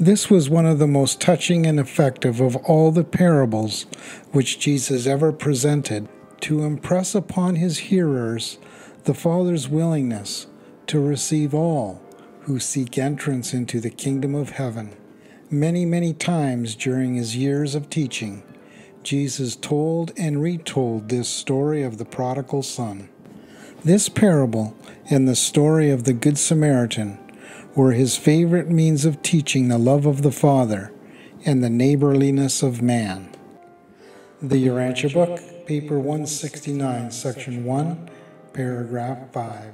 This was one of the most touching and effective of all the parables which Jesus ever presented to impress upon his hearers the Father's willingness to receive all who seek entrance into the kingdom of heaven. Many, many times during his years of teaching, Jesus told and retold this story of the prodigal son. This parable and the story of the Good Samaritan were his favorite means of teaching the love of the Father and the neighborliness of man. The Urantia Book, paper 169, section 1, paragraph 5.